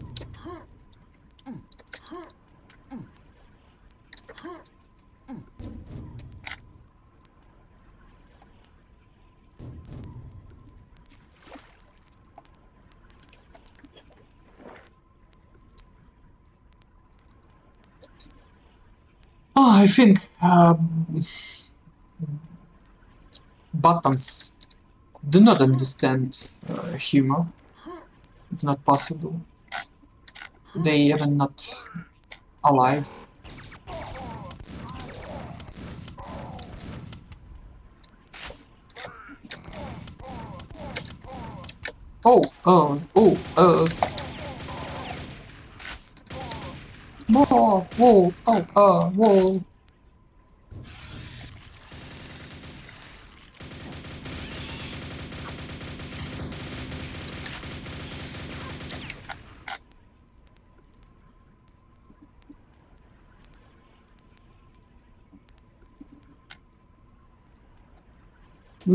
Oh, I think um, buttons do not understand uh, humor. It's not possible. They even not alive. Oh, oh, oh, uh. Whoa, whoa, oh, uh, whoa.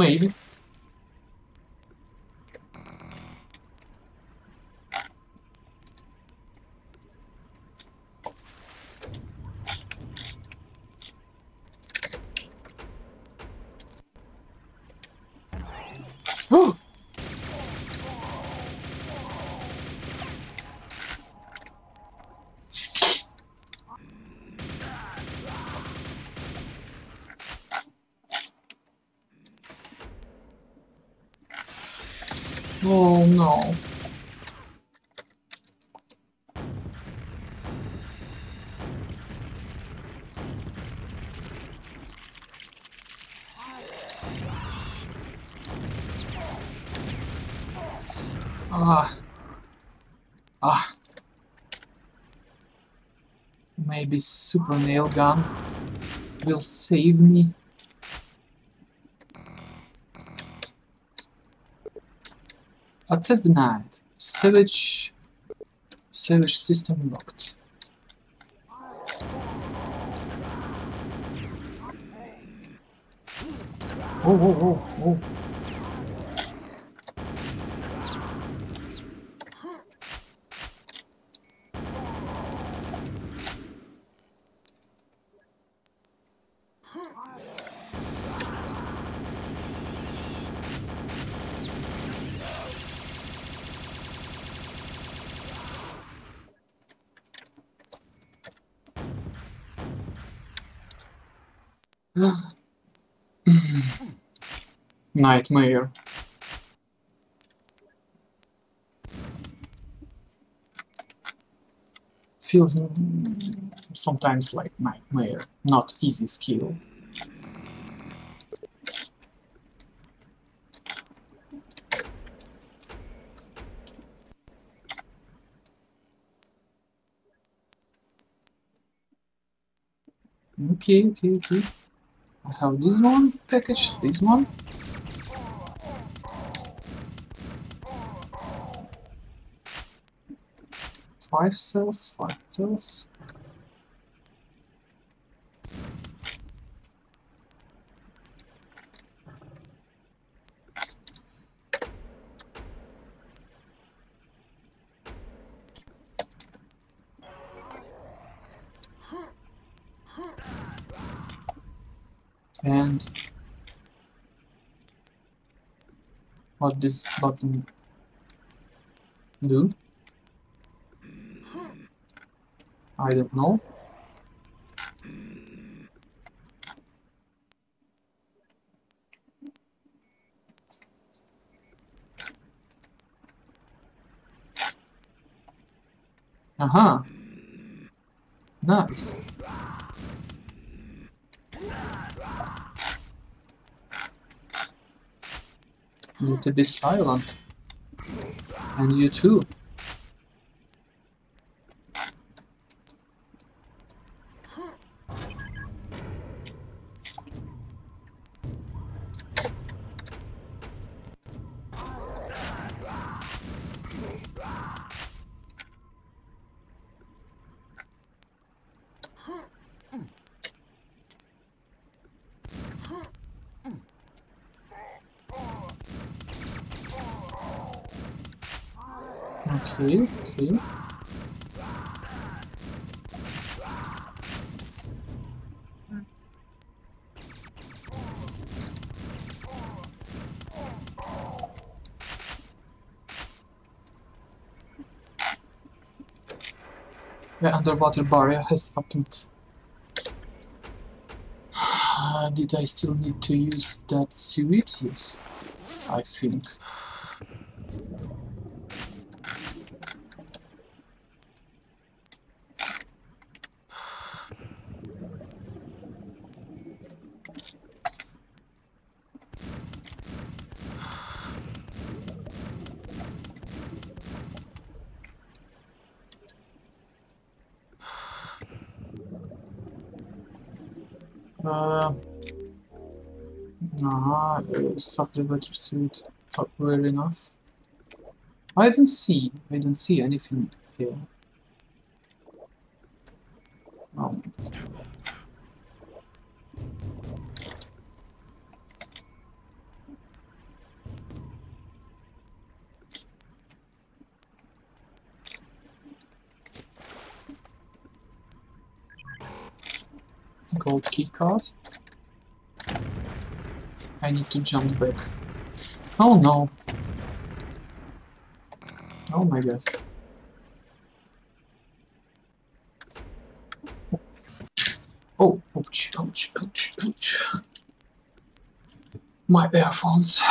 Maybe. maybe super nail gun will save me. Access denied. Savage Savage system locked. Oh, oh, oh, oh. Nightmare. Feels sometimes like nightmare, not easy skill. Okay, okay, okay. I have this one package, this one. Five cells, five cells. and what this button do I don't know Aha! Nice. You to be silent. And you too. Okay, okay. The underwater barrier has opened. Did I still need to use that suit? Yes, I think. Uh, nah, supplementary suit not well enough. I don't see, I don't see anything here. Oh. gold keycard. I need to jump back. Oh no! Oh my god. Oh, ouch, ouch, ouch, ouch. My earphones.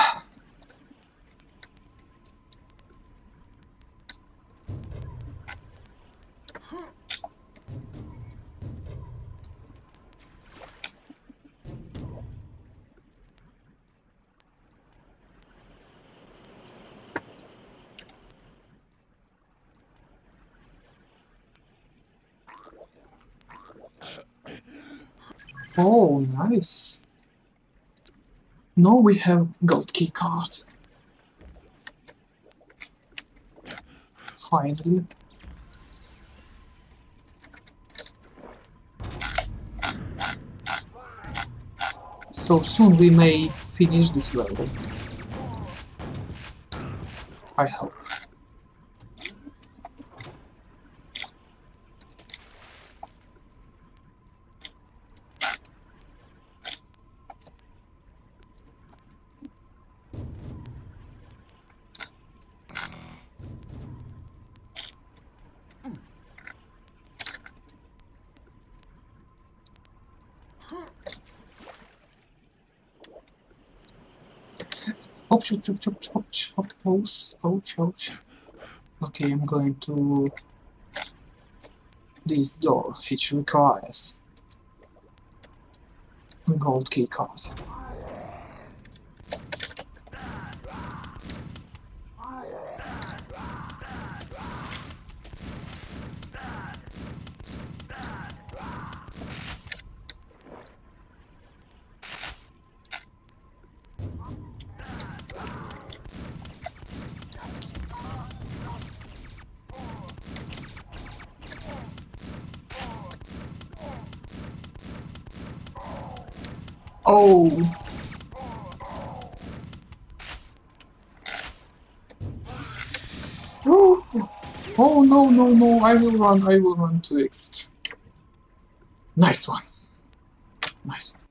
Oh, nice. Now we have gold key card. finally. So soon we may finish this level. I hope. Ouch, ouch, ouch, ouch, ouch, ouch, ouch, ouch. Okay, I'm going to this door, which requires gold key card. Oh! Oh! Oh no no no! I will run! I will run to exit. Nice one. Nice one.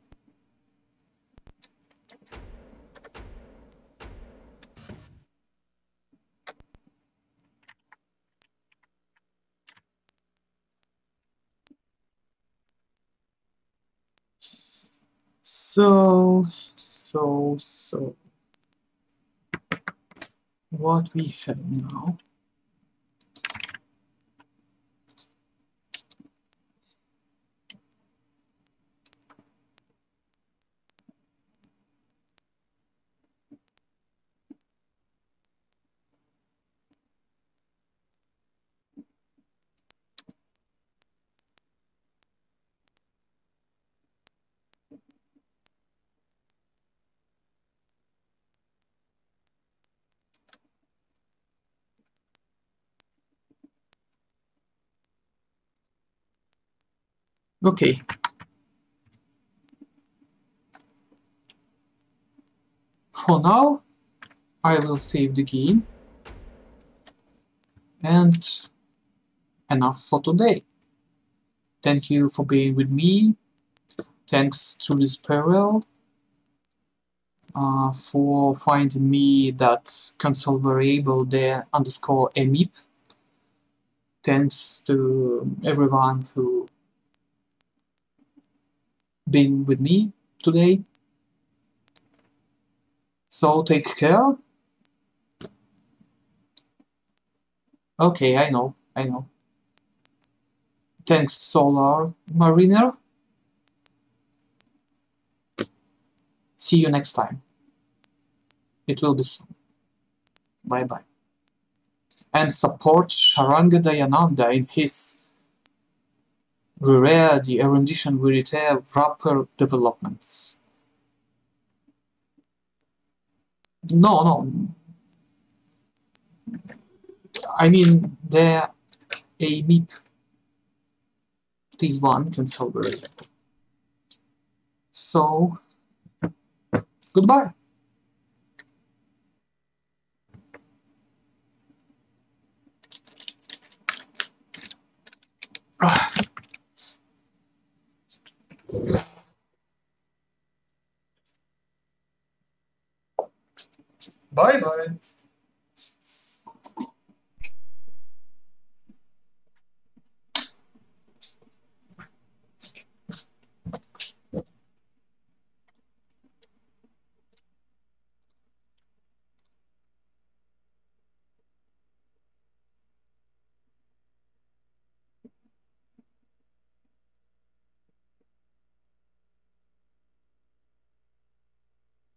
So, so, so. What we have now. Okay. For now, I will save the game. And enough for today. Thank you for being with me. Thanks to this peril uh, for finding me that console variable there underscore emip. Thanks to everyone who been with me today. So take care. Okay, I know, I know. Thanks, Solar Mariner. See you next time. It will be soon. Bye bye. And support Sharanga Dayananda in his rare the rendition will retain proper developments. No, no. I mean, the a MIP. This one can solve it. So, goodbye. Bye bye.